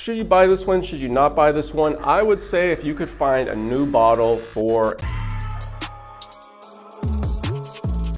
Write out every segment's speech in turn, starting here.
Should you buy this one? Should you not buy this one? I would say if you could find a new bottle for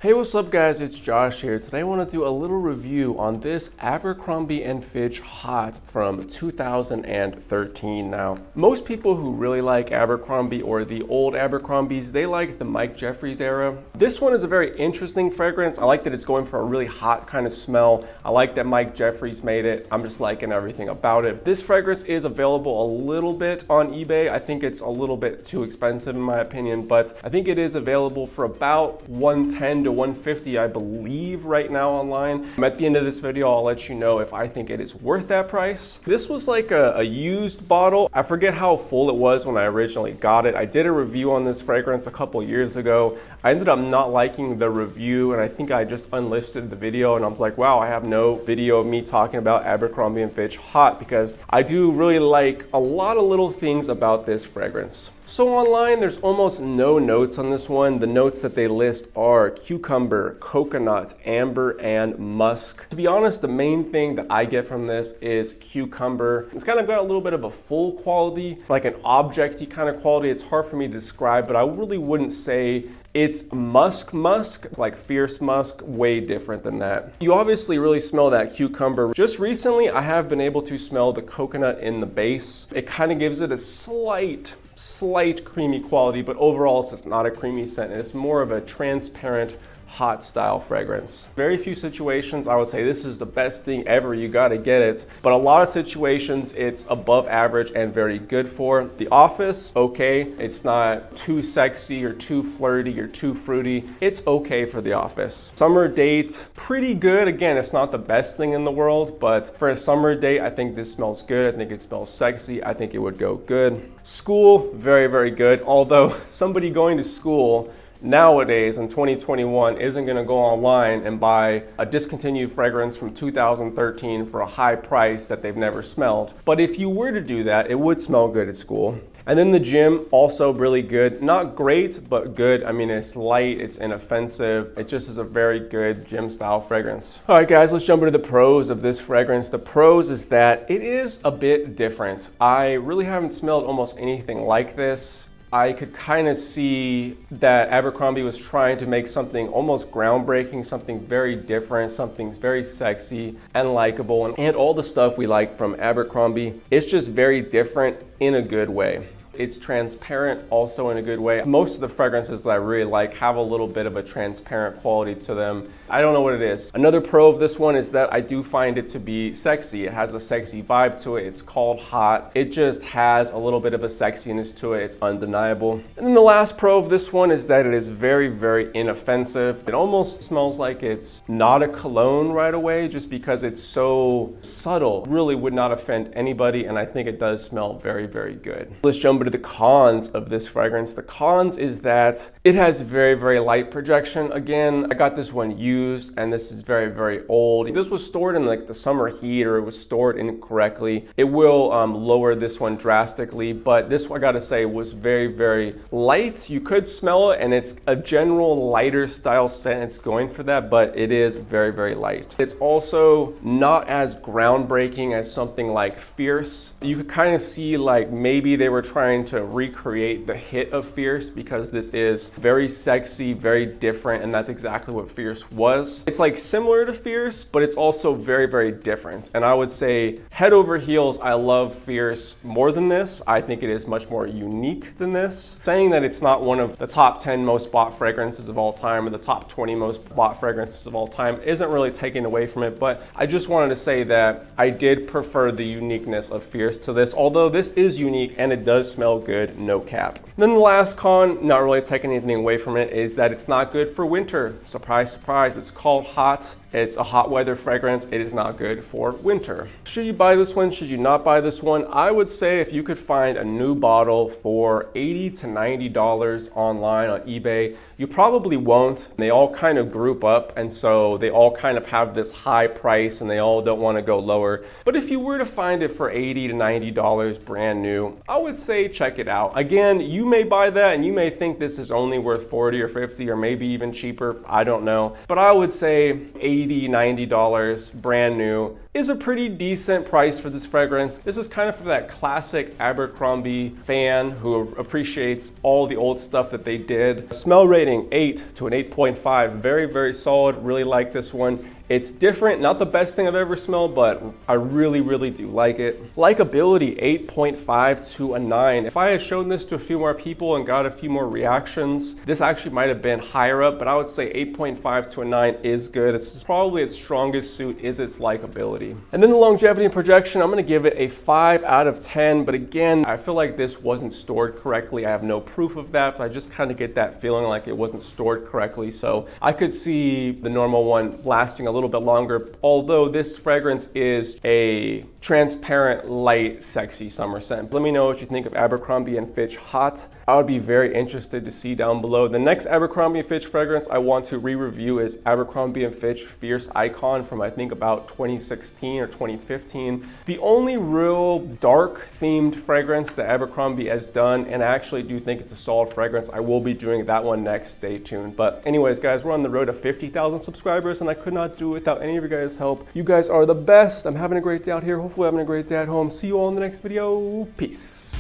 Hey, what's up guys? It's Josh here. Today I want to do a little review on this Abercrombie & Fitch Hot from 2013. Now, most people who really like Abercrombie or the old Abercrombies, they like the Mike Jeffries era. This one is a very interesting fragrance. I like that it's going for a really hot kind of smell. I like that Mike Jeffries made it. I'm just liking everything about it. This fragrance is available a little bit on eBay. I think it's a little bit too expensive in my opinion, but I think it is available for about 110 to 150 I believe right now online. At the end of this video I'll let you know if I think it is worth that price. This was like a, a used bottle. I forget how full it was when I originally got it. I did a review on this fragrance a couple years ago. I ended up not liking the review and I think I just unlisted the video and I was like wow I have no video of me talking about Abercrombie & Fitch Hot because I do really like a lot of little things about this fragrance. So online, there's almost no notes on this one. The notes that they list are cucumber, coconut, amber, and musk. To be honest, the main thing that I get from this is cucumber. It's kind of got a little bit of a full quality, like an objecty kind of quality. It's hard for me to describe, but I really wouldn't say it's musk musk, like fierce musk, way different than that. You obviously really smell that cucumber. Just recently, I have been able to smell the coconut in the base. It kind of gives it a slight slight creamy quality, but overall it's not a creamy scent. It's more of a transparent hot style fragrance. Very few situations I would say this is the best thing ever, you gotta get it. But a lot of situations it's above average and very good for. The Office, okay. It's not too sexy or too flirty or too fruity. It's okay for The Office. Summer date, pretty good. Again, it's not the best thing in the world, but for a summer date, I think this smells good. I think it smells sexy. I think it would go good. School, very, very good. Although somebody going to school nowadays in 2021 isn't going to go online and buy a discontinued fragrance from 2013 for a high price that they've never smelled. But if you were to do that, it would smell good at school. And then the gym, also really good. Not great, but good. I mean, it's light, it's inoffensive. It just is a very good gym style fragrance. All right, guys, let's jump into the pros of this fragrance. The pros is that it is a bit different. I really haven't smelled almost anything like this. I could kind of see that Abercrombie was trying to make something almost groundbreaking, something very different, something very sexy and likable, and, and all the stuff we like from Abercrombie. It's just very different in a good way. It's transparent also in a good way. Most of the fragrances that I really like have a little bit of a transparent quality to them. I don't know what it is. Another pro of this one is that I do find it to be sexy. It has a sexy vibe to it. It's called hot. It just has a little bit of a sexiness to it. It's undeniable. And then the last pro of this one is that it is very, very inoffensive. It almost smells like it's not a cologne right away just because it's so subtle. Really would not offend anybody and I think it does smell very, very good. Let's jump to the cons of this fragrance. The cons is that it has very, very light projection. Again, I got this one used and this is very, very old. This was stored in like the summer heat or it was stored incorrectly. It will um, lower this one drastically, but this one I gotta say was very, very light. You could smell it and it's a general lighter style scent. It's going for that, but it is very, very light. It's also not as groundbreaking as something like Fierce. You could kind of see like maybe they were trying trying to recreate the hit of Fierce because this is very sexy, very different, and that's exactly what Fierce was. It's like similar to Fierce, but it's also very, very different. And I would say head over heels, I love Fierce more than this. I think it is much more unique than this. Saying that it's not one of the top 10 most bought fragrances of all time or the top 20 most bought fragrances of all time isn't really taking away from it, but I just wanted to say that I did prefer the uniqueness of Fierce to this, although this is unique and it does smell smell good, no cap. Then the last con, not really taking anything away from it, is that it's not good for winter. Surprise, surprise, it's called hot. It's a hot weather fragrance. It is not good for winter. Should you buy this one? Should you not buy this one? I would say if you could find a new bottle for 80 to $90 online on eBay, you probably won't. They all kind of group up and so they all kind of have this high price and they all don't want to go lower. But if you were to find it for 80 to $90 brand new, I would say check it out. Again, you may buy that and you may think this is only worth 40 or 50 or maybe even cheaper. I don't know. But I would say 80 $80, $90 brand new is a pretty decent price for this fragrance. This is kind of for that classic Abercrombie fan who appreciates all the old stuff that they did. Smell rating 8 to an 8.5. Very, very solid. Really like this one. It's different, not the best thing I've ever smelled, but I really, really do like it. Likability, 8.5 to a 9. If I had shown this to a few more people and got a few more reactions, this actually might have been higher up, but I would say 8.5 to a 9 is good. It's probably its strongest suit is its likability. And then the longevity and projection, I'm gonna give it a 5 out of 10, but again, I feel like this wasn't stored correctly. I have no proof of that, but I just kind of get that feeling like it wasn't stored correctly. So I could see the normal one lasting a little little bit longer, although this fragrance is a transparent, light, sexy summer scent. Let me know what you think of Abercrombie & Fitch Hot. I would be very interested to see down below. The next Abercrombie & Fitch fragrance I want to re-review is Abercrombie & Fitch Fierce Icon from I think about 2016 or 2015. The only real dark themed fragrance that Abercrombie has done, and I actually do think it's a solid fragrance. I will be doing that one next, stay tuned. But anyways, guys, we're on the road to 50,000 subscribers and I could not do without any of you guys' help. You guys are the best. I'm having a great day out here. Hopefully having a great day at home. See you all in the next video. Peace.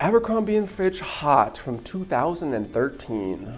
Abercrombie & Fitch Hot from 2013.